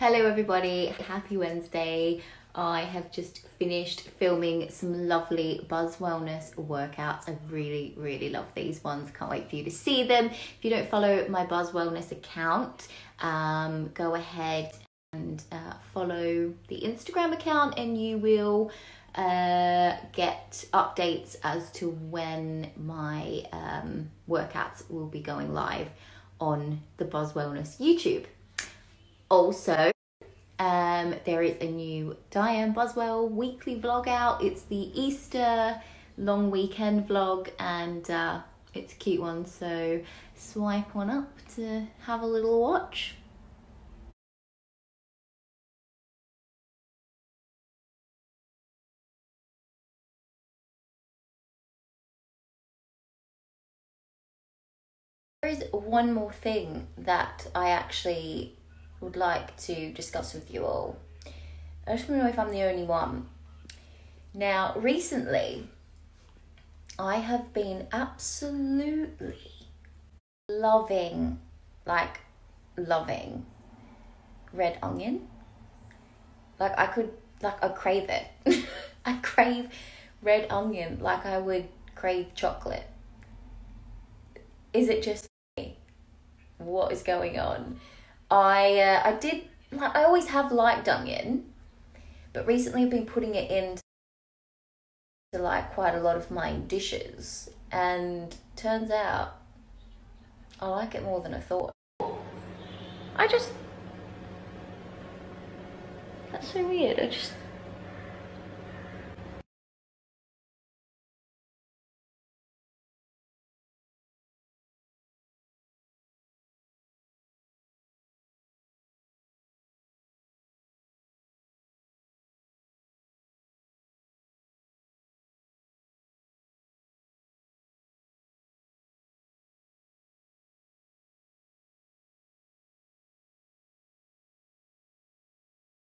Hello everybody, happy Wednesday. I have just finished filming some lovely Buzz Wellness workouts. I really, really love these ones. Can't wait for you to see them. If you don't follow my Buzz Wellness account, um, go ahead and uh, follow the Instagram account and you will uh, get updates as to when my um, workouts will be going live on the Buzz Wellness YouTube. Also, um, there is a new Dianne Buswell weekly vlog out. It's the Easter long weekend vlog and uh, it's a cute one. So swipe on up to have a little watch. There is one more thing that I actually would like to discuss with you all. I just want to know if I'm the only one. Now, recently, I have been absolutely loving, like, loving red onion. Like, I could, like, I crave it. I crave red onion like I would crave chocolate. Is it just me? What is going on? I uh, I did like I always have liked onion, but recently I've been putting it into like quite a lot of my dishes, and turns out I like it more than I thought. I just that's so weird. I just